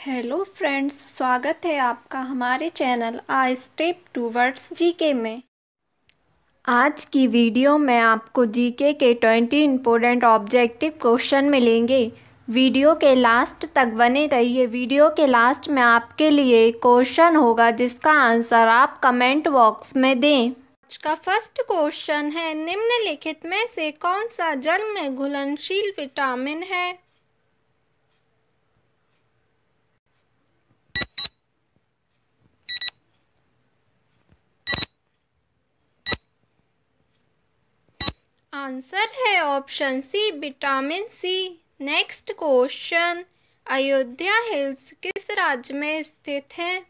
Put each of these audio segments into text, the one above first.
Hello friends, स्वागत है आपका हमारे channel a step towards GK में। आज की वीडियो में आपको जीके के ट्वेंटी इम्पोर्टेंट ऑब्जेक्टिव क्वेश्चन मिलेंगे। वीडियो के लास्ट तक बने रहिए। वीडियो के लास्ट में आपके लिए क्वेश्चन होगा, जिसका आंसर आप कमेंट बॉक्स में दें। आज का फ़र्स्ट क्वेश्चन है, निम्नलिखित में से कौन सा जल में घुलनशील विटामिन है? आंसर है option C vitamin C. Next question, Ayodhya Hills किस राज्य में स्थित है?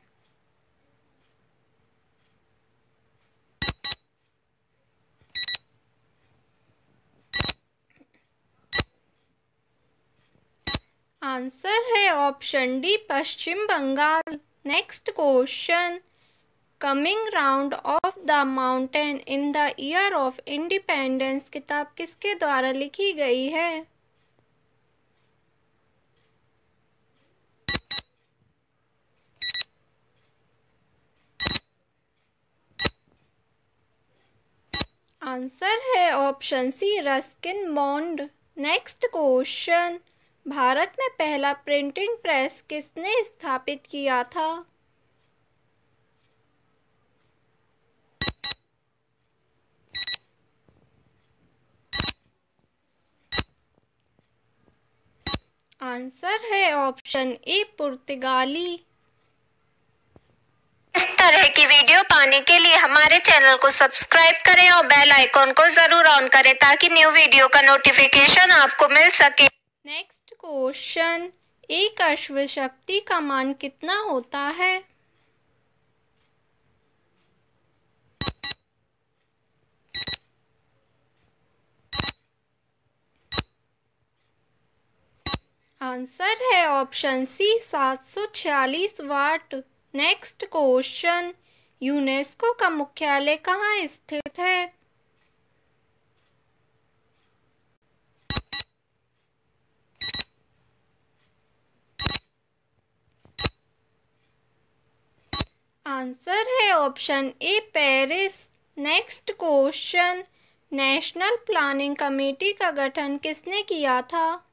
आंसर है option D Paschim Bengal. Next question coming round of the mountain in the year of independence किताब किसके द्वारा लिखी गई है? आंसर है option C Ruskin Bond next question, Bharat में पहला प्रिंटिंग प्रेस किसने स्थापित किया था? आंसर है ऑप्शन ए पुर्तगाली। इस तरह की वीडियो पाने के लिए हमारे चैनल को सब्सक्राइब करें और बेल आइकॉन को ज़रूर ऑन करें ताकि न्यू वीडियो का नोटिफिकेशन आपको मिल सके। नेक्स्ट क्वेश्चन एक अश्व शक्ति का मान कितना होता है? आंसर है ऑप्शन सी सात सौ छियालीस वाट। नेक्स्ट क्वेश्चन, यूनेस्को का मुख्यालय कहाँ स्थित है? आंसर है option A Paris. Next question, national planning committee का गठन किसने किया था?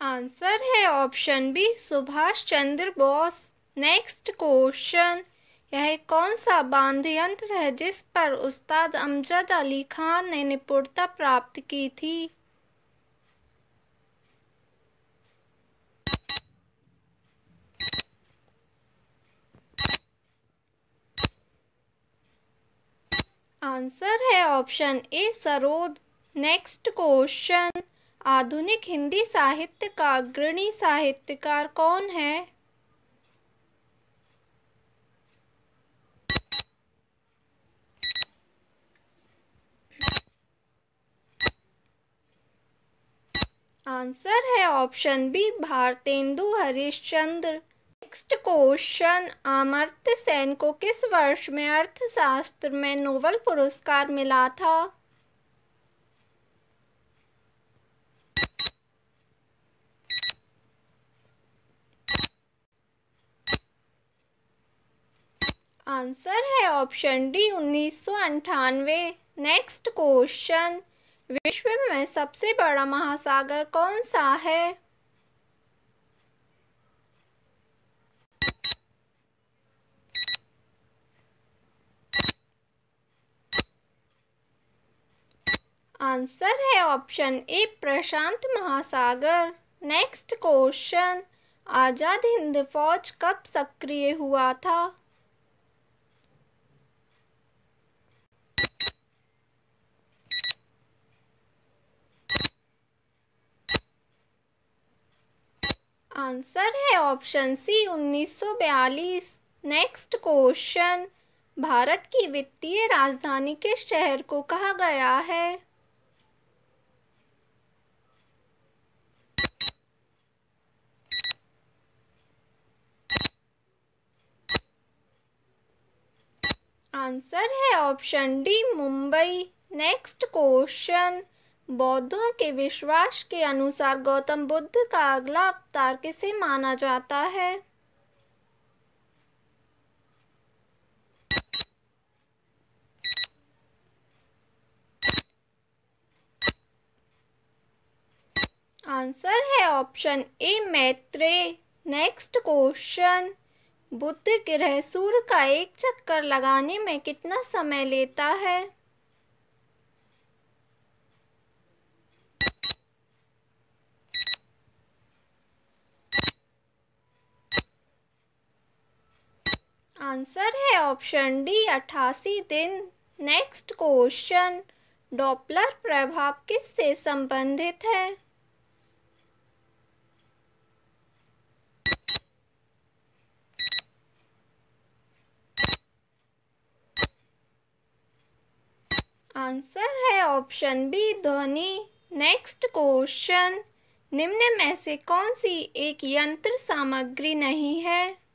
आंसर है option B, Subhash Chandra Bose. Next question, यह कौन सा बाँध यंत्र है जिस पर उस्ताद अमजद अली खान ने निपुणता प्राप्त की थी? आंसर है option A, sarod. Next question आधुनिक हिंदी साहित्य का अग्रणी साहित्यकार कौन है? आंसर है option B, Bharatendu Harishchandra. Next question Amartya Sen को किस वर्ष में अर्थशास्त्र में नोबल पुरस्कार मिला था? आंसर है ऑप्शन डी उन्नीस सौ अंठानवे। Next question. विश्व में सबसे बड़ा महासागर कौन सा है? आंसर है ऑप्शन ए प्रशांत महासागर। Next question. आज़ाद हिंद फौज कब सक्रिय हुआ था? आंसर है option C 1942 next question, Bharat की वित्तीय राजधानी किस शहर को कहा गया है? आंसर है option D Mumbai. Next question बौद्धों के विश्वास के अनुसार गौतम बुद्ध का अगला अवतार किसे माना जाता है? आंसर है option A Maitreya next question. Buddha ग्रह सूर्य का एक चक्कर लगाने में कितना समय लेता है? आंसर है ऑप्शन डी अठासी दिन। नेक्स्ट क्वेश्चन, डॉपलर प्रभाव किससे संबंधित है? आंसर है ऑप्शन बी, ध्वनि। नेक्स्ट क्वेश्चन, निम्न में से कौन सी एक यंत्र सामग्री नहीं है?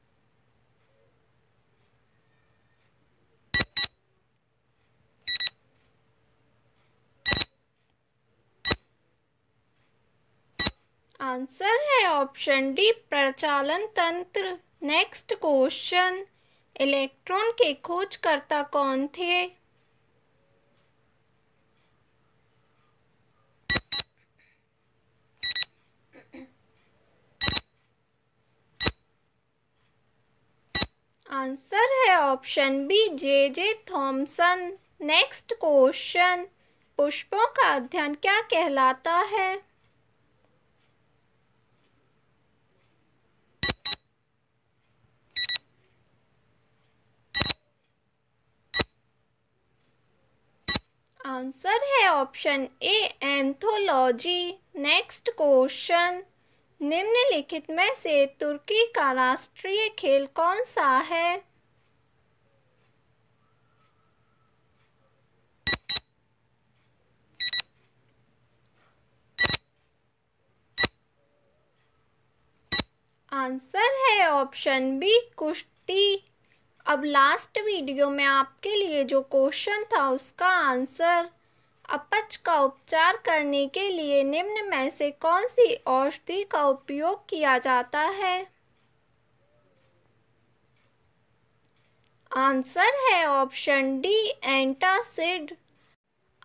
आंसर है ऑप्शन डी, प्रचालन तंत्र। नेक्स्ट क्वेश्चन, इलेक्ट्रॉन के खोजकर्ता कौन थे? आंसर है option B, J J Thomson next question, पुष्पों का अध्ययन क्या कहलाता है? आंसर है option A anthology next question निम्नलिखित में से तुर्की का राष्ट्रीय खेल कौन सा है? आंसर है ऑप्शन बी, कुश्ती। अब लास्ट वीडियो में आपके लिए जो क्वेश्चन था उसका आंसर अपच का उपचार करने के लिए निम्न में से कौन सी औषधि का उपयोग किया जाता है? आंसर है ऑप्शन डी एंटासिड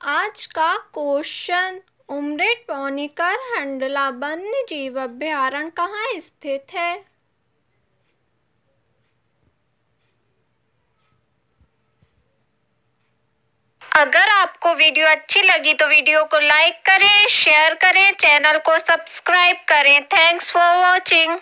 आज का क्वेश्चन उमरेट पौनिकर हंडला वन्य जीव अभ्यारण कहाँ स्थित है? अगर आपको वीडियो अच्छी लगी तो वीडियो को लाइक करें, शेयर करें, चैनल को सब्सक्राइब करें। Thanks for watching.